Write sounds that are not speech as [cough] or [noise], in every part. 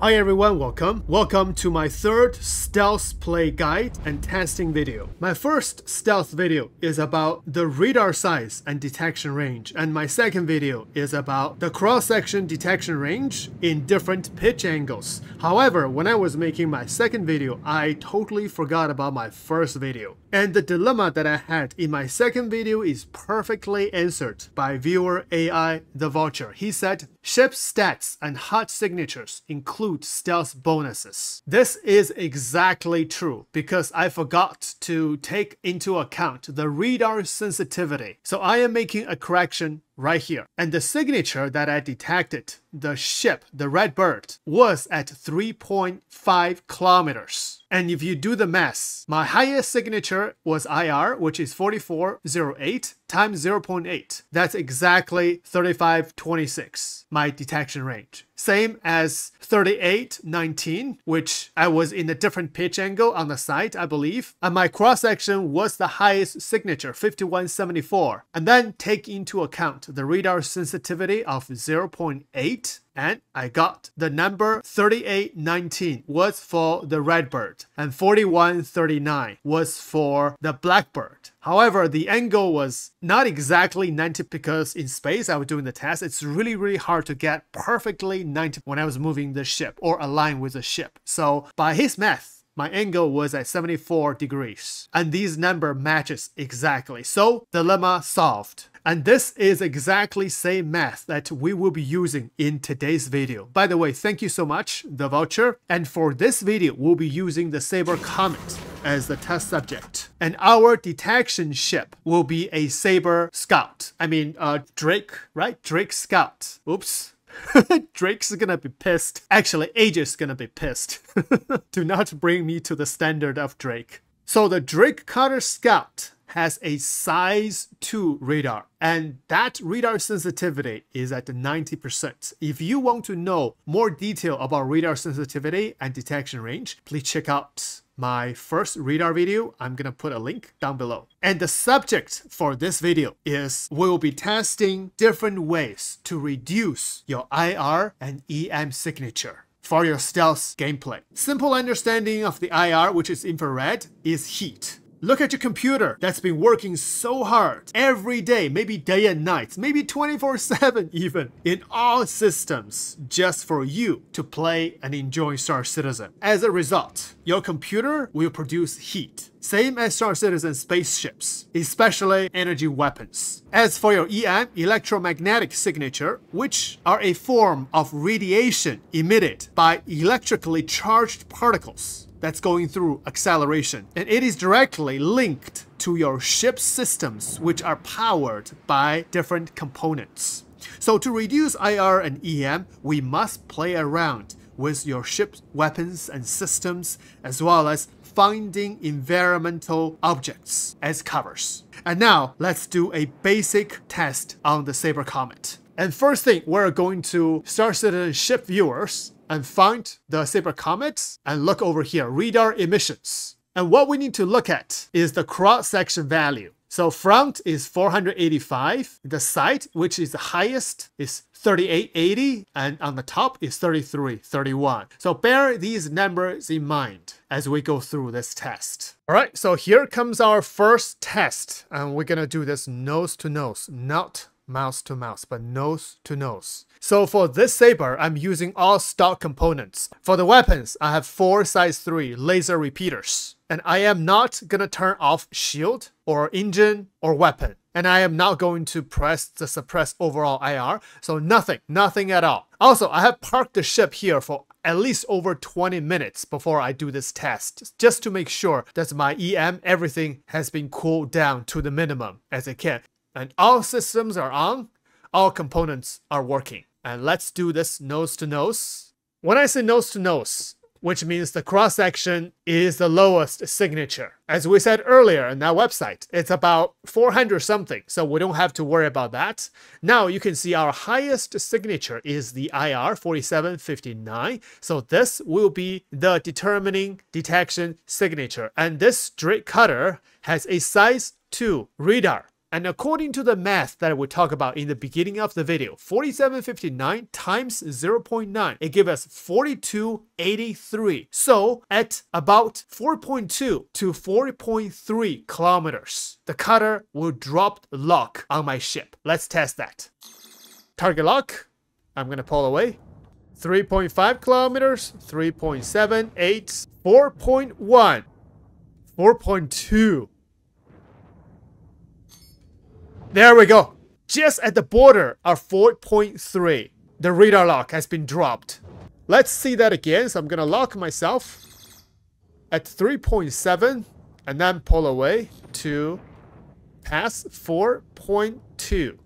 Hi everyone, welcome. Welcome to my third stealth play guide and testing video. My first stealth video is about the radar size and detection range, and my second video is about the cross-section detection range in different pitch angles. However, when I was making my second video, I totally forgot about my first video. And the dilemma that I had in my second video is perfectly answered by viewer AI The Vulture. He said, ship stats and hot signatures include stealth bonuses. This is exactly true because I forgot to take into account the radar sensitivity. So I am making a correction right here. And the signature that I detected, the ship, the red bird, was at 3.5 kilometers. And if you do the math, my highest signature was IR, which is 4408 times 0.8. That's exactly 3526, my detection range. Same as 3819, which I was in a different pitch angle on the side, I believe. And my cross section was the highest signature, 5174. And then take into account the radar sensitivity of 0.8 and I got the number 3819 was for the Redbird and 4139 was for the Blackbird. However, the angle was not exactly 90 because in space I was doing the test. It's really, really hard to get perfectly 90 when I was moving the ship or align with the ship. So by his math, my angle was at 74 degrees. And these number matches exactly. So dilemma solved. And this is exactly same math that we will be using in today's video. By the way, thank you so much, The Vulture. And for this video, we'll be using the Sabre Comet as the test subject. And our detection ship will be a Sabre Scout. I mean, uh, Drake, right? Drake Scout. Oops. [laughs] Drake's gonna be pissed. Actually, is gonna be pissed. [laughs] Do not bring me to the standard of Drake. So the Drake Cutter Scout has a size 2 radar and that radar sensitivity is at 90%. If you want to know more detail about radar sensitivity and detection range, please check out my first radar video. I'm gonna put a link down below. And the subject for this video is we'll be testing different ways to reduce your IR and EM signature for your stealth gameplay. Simple understanding of the IR, which is infrared, is heat. Look at your computer that's been working so hard every day, maybe day and night, maybe 24 7 [laughs] even, in all systems, just for you to play and enjoy Star Citizen. As a result, your computer will produce heat. Same as Star Citizen spaceships, especially energy weapons. As for your EM, electromagnetic signature, which are a form of radiation emitted by electrically charged particles, that's going through acceleration. And it is directly linked to your ship systems, which are powered by different components. So to reduce IR and EM, we must play around with your ship's weapons and systems, as well as finding environmental objects as covers. And now let's do a basic test on the Sabre Comet. And first thing, we're going to Star Citizen ship viewers and find the Sabre Comet and look over here, radar emissions. And what we need to look at is the cross-section value. So front is 485, the side, which is the highest, is 3880, and on the top is 3331. So bear these numbers in mind as we go through this test. All right, so here comes our first test, and we're gonna do this nose to nose, not mouse to mouse, but nose to nose. So for this saber, I'm using all stock components. For the weapons, I have four size 3 laser repeaters. And I am not gonna turn off shield or engine or weapon. And I am not going to press the suppress overall IR. So nothing, nothing at all. Also, I have parked the ship here for at least over 20 minutes before I do this test, just to make sure that my EM, everything has been cooled down to the minimum as it can. And all systems are on, all components are working. And let's do this nose to nose. When I say nose to nose, which means the cross section is the lowest signature. As we said earlier in that website, it's about 400 something, so we don't have to worry about that. Now you can see our highest signature is the IR 4759, so this will be the determining detection signature. And this Drake Cutter has a size 2 radar And according to the math that will talk about in the beginning of the video, 4759 times 0.9, it gives us 4283. So at about 4.2 to 4.3 kilometers, the cutter will drop lock on my ship. Let's test that. Target lock. I'm gonna pull away. 3.5 kilometers, 3.7, 8, 4.1, 4.2. There we go. Just at the border of 4.3, the radar lock has been dropped. Let's see that again. So I'm going to lock myself at 3.7 and then pull away to pass 4.2.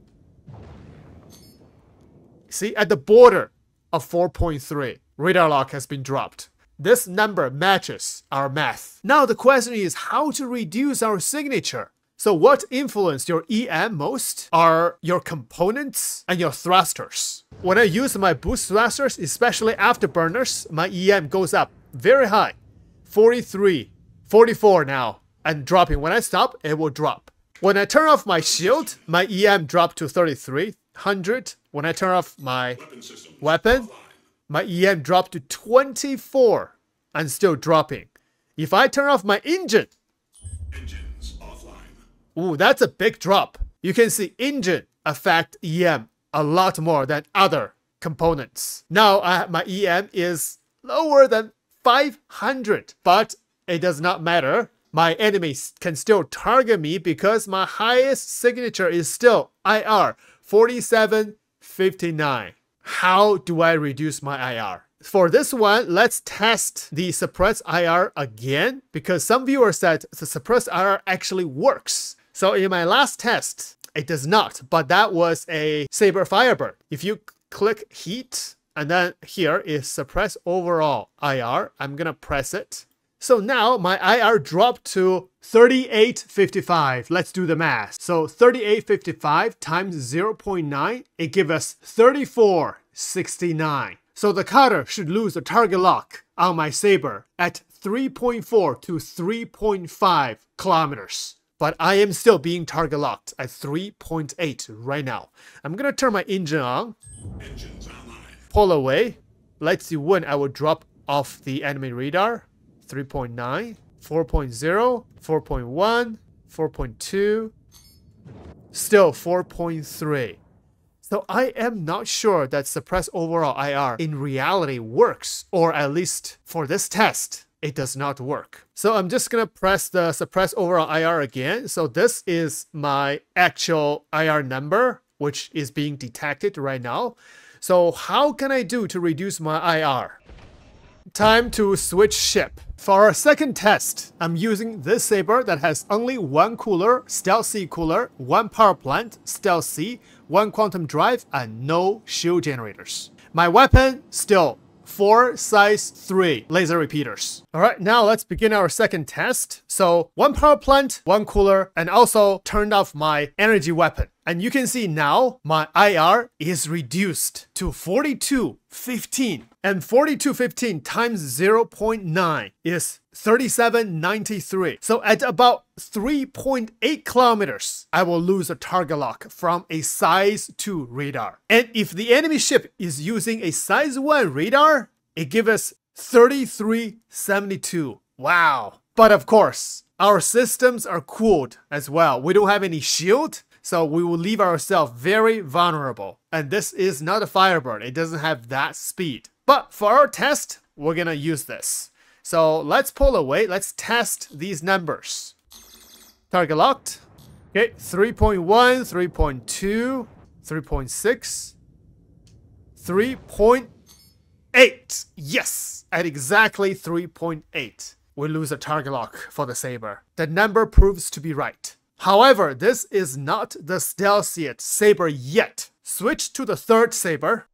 See, at the border of 4.3, radar lock has been dropped. This number matches our math. Now the question is how to reduce our signature. So what influenced your EM most are your components and your thrusters. When I use my boost thrusters, especially afterburners, my EM goes up very high. 43, 44 now, and dropping. When I stop, it will drop. When I turn off my shield, my EM dropped to 3300. When I turn off my weapon, my EM dropped to 24 and still dropping. If I turn off my engine, offline. Ooh, that's a big drop. You can see engine affect EM a lot more than other components. Now my EM is lower than 500, but it does not matter. My enemies can still target me because my highest signature is still IR 4759. How do I reduce my IR? For this one, let's test the suppress IR again because some viewers said the suppress IR actually works. So in my last test, it does not, but that was a Sabre Firebird. If you click heat and then here is suppress overall IR, I'm gonna press it. So now my IR dropped to 3855. Let's do the math. So 3855 times 0.9, it gives us 3469. So the cutter should lose the target lock on my saber at 3.4 to 3.5 kilometers. But I am still being target locked at 3.8 right now. I'm gonna turn my engine on. Pull away. Let's see when I will drop off the enemy radar. 3.9, 4.0, 4.1, 4.2, still 4.3. So I am not sure that suppress overall IR in reality works, or at least for this test, it does not work. So I'm just gonna press the suppress overall IR again. So this is my actual IR number, which is being detected right now. So how can I do to reduce my IR? Time to switch ship. For our second test, I'm using this saber that has only one cooler, Stealth C cooler, one power plant, Stealth C, one quantum drive, and no shield generators. My weapon, still 4 size 3 laser repeaters. Alright, now let's begin our second test. So, one power plant, one cooler, and also turned off my energy weapon. And you can see now my IR is reduced to 4215. And 4215 times 0.9 is 3793. So at about 3.8 kilometers, I will lose a target lock from a size 2 radar. And if the enemy ship is using a size 1 radar, it gives us 3372. Wow. But of course, our systems are cooled as well. We don't have any shield, so we will leave ourselves very vulnerable. And this is not a Firebird. It doesn't have that speed. But for our test, we're gonna use this. So let's pull away. Let's test these numbers. Target locked. Okay, 3.1, 3.2, 3.6, 3.8. Yes, at exactly 3.8. We lose a target lock for the Sabre. The number proves to be right. However, this is not the stealthiest Sabre yet. Switch to the third Sabre.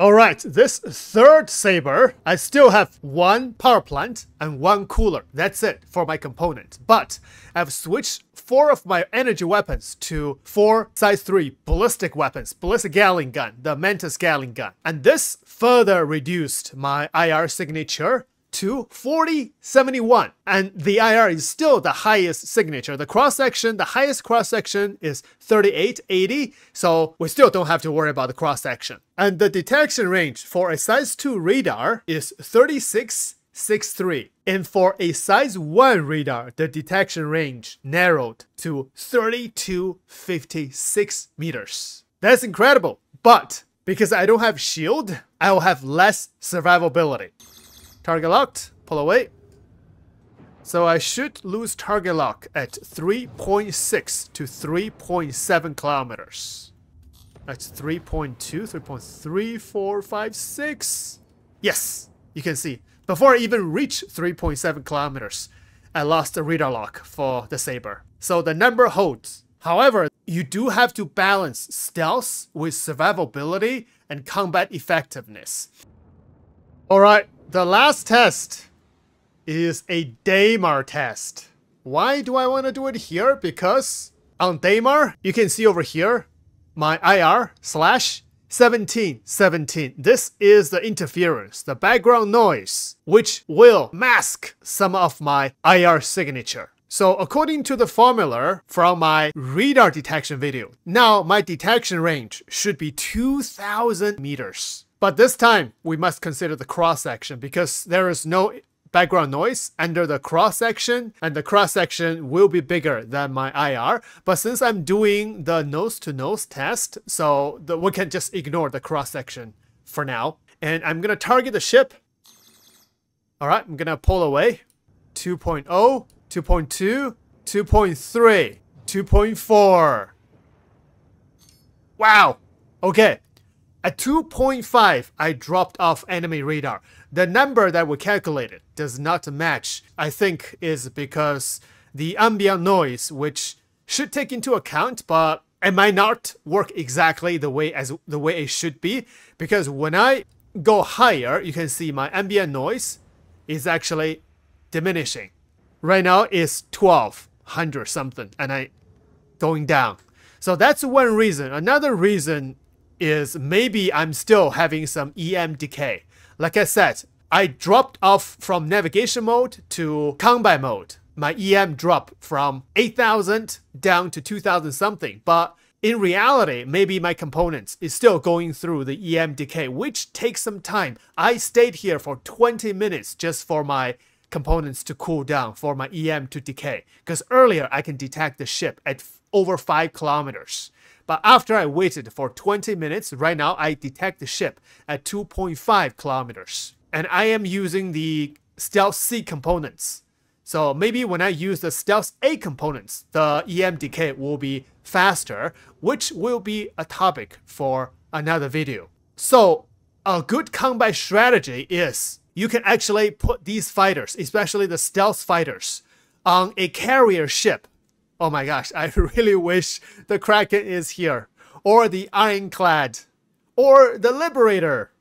Alright, this third saber, I still have one power plant and one cooler. That's it for my component. But I've switched four of my energy weapons to four size 3 ballistic weapons, ballistic Gatling gun, the Mantis Gatling gun. And this further reduced my IR signature to 4071. And the IR is still the highest signature. The cross section, the highest cross section is 3880. So we still don't have to worry about the cross section. And the detection range for a size 2 radar is 3663. And for a size 1 radar, the detection range narrowed to 3256 meters. That's incredible. But because I don't have shield, I will have less survivability. Target locked, pull away. So I should lose target lock at 3.6 to 3.7 kilometers. That's 3.2, 3.3, 4, 5, 6. Yes, you can see. Before I even reach 3.7 kilometers, I lost the radar lock for the Sabre. So the number holds. However, you do have to balance stealth with survivability and combat effectiveness. Alright, the last test is a Daymar test. Why do I want to do it here? Because on Daymar, you can see over here, my IR slash 1717. This is the interference, the background noise, which will mask some of my IR signature. So according to the formula from my radar detection video, now my detection range should be 2000 meters. But this time, we must consider the cross section because there is no background noise under the cross section and the cross section will be bigger than my IR. But since I'm doing the nose to nose test, so the, we can just ignore the cross section for now. And I'm gonna target the ship. All right, I'm gonna pull away. 2.0 2.2, 2.3, 2.4. Wow. Okay. At 2.5, I dropped off enemy radar. The number that we calculated does not match. I think is because the ambient noise, which should take into account, but it might not work exactly the way as the way it should be. Because when I go higher, you can see my ambient noise is actually diminishing right now is 1200 something and I going down. So that's one reason. Another reason is maybe I'm still having some EM decay. Like I said, I dropped off from navigation mode to combat mode. My EM dropped from 8000 down to 2000 something, but in reality, maybe my components is still going through the EM decay, which takes some time. I stayed here for 20 minutes just for my components to cool down for my EM to decay. Because earlier I can detect the ship at over 5 kilometers. But after I waited for 20 minutes, right now I detect the ship at 2.5 kilometers. And I am using the Stealth C components. So maybe when I use the Stealth A components, the EM decay will be faster, which will be a topic for another video. So a good combat strategy is you can actually put these fighters, especially the stealth fighters, on a carrier ship. Oh my gosh, I [laughs] really wish the Kraken is here. Or the Ironclad. Or the Liberator.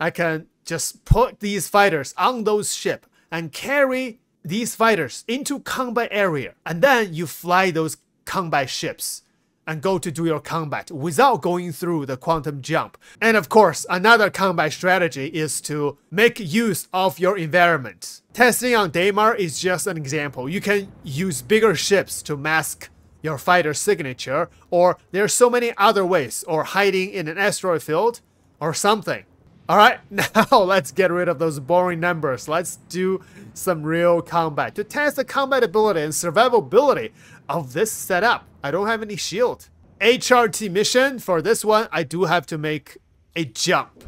I can just put these fighters on those ship and carry these fighters into combat area. And then you fly those combat ships and go to do your combat without going through the quantum jump. And of course, another combat strategy is to make use of your environment. Testing on Daymar is just an example. You can use bigger ships to mask your fighter's signature, or there are so many other ways, or hiding in an asteroid field, or something. Alright, [laughs] now let's get rid of those boring numbers. Let's do some real combat to test the combat ability and survivability of this setup. I don't have any shield. HRT mission, for this one, I do have to make a jump.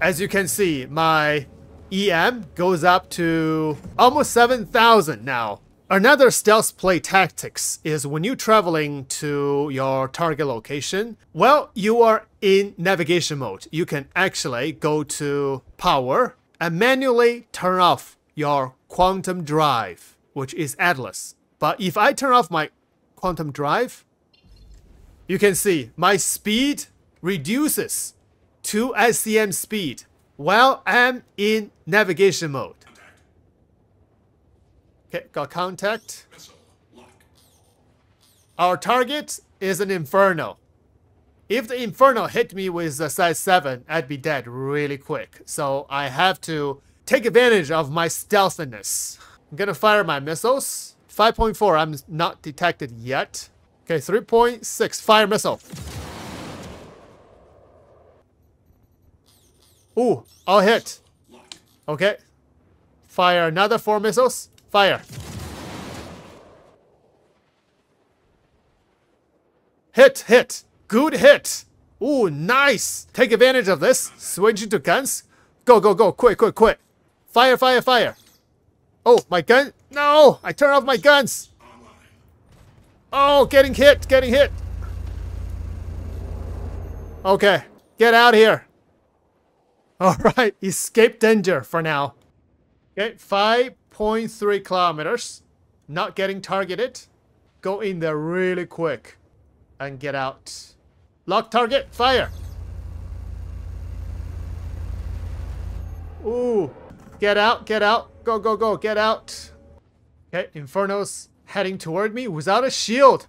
As you can see, my EM goes up to almost 7,000 now. Another stealth play tactics is when you're traveling to your target location, well, you are in navigation mode. You can actually go to power and manually turn off your quantum drive, which is Atlas. But if I turn off my quantum drive, you can see my speed reduces to SCM speed while I'm in navigation mode. Okay, got contact. Our target is an Inferno. If the Inferno hit me with a size 7, I'd be dead really quick. So I have to take advantage of my stealthiness. I'm gonna fire my missiles. 5.4, I'm not detected yet. Okay, 3.6, fire missile. Ooh, I'll hit. Okay. Fire another four missiles. Fire. Hit, hit. Good hit. Ooh, nice. Take advantage of this. Switch into guns. Go, go, go. Quick, quick, quick. Fire, fire, fire. Oh, my gun. No, I turn off my guns. Oh, getting hit, getting hit. Okay, get out here. [laughs] All right, escape danger for now. Okay, 5.3 kilometers. Not getting targeted. Go in there really quick and get out. Lock target, fire. Ooh, get out, get out. Go, go, go, get out. Okay, Inferno's heading toward me without a shield.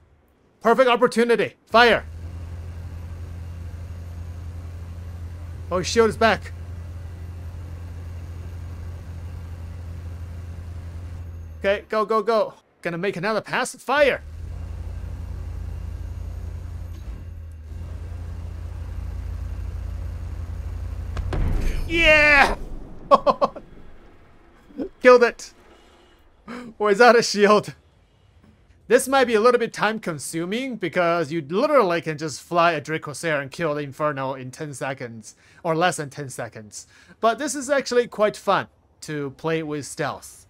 Perfect opportunity. Fire. Oh, his shield is back. Okay, go, go, go. Gonna make another pass. Fire! Yeah! [laughs] Killed it. [gasps] Without a shield. This might be a little bit time consuming because you literally can just fly a Drake Corsair and kill the Inferno in 10 seconds or less than 10 seconds. But this is actually quite fun to play with stealth.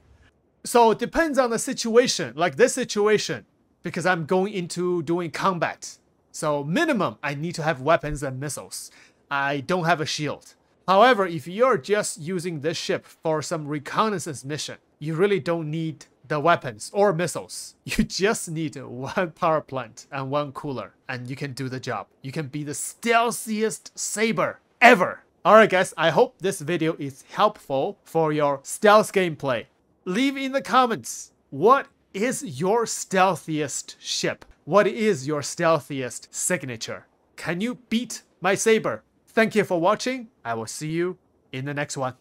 So it depends on the situation, like this situation, because I'm going into doing combat. So minimum, I need to have weapons and missiles. I don't have a shield. However, if you're just using this ship for some reconnaissance mission, you really don't need the weapons or missiles. [laughs] You just need one power plant and one cooler, and you can do the job. You can be the stealthiest saber ever. Alright guys, I hope this video is helpful for your stealth gameplay leave in the comments what is your stealthiest ship? What is your stealthiest signature? Can you beat my saber? Thank you for watching. I will see you in the next one.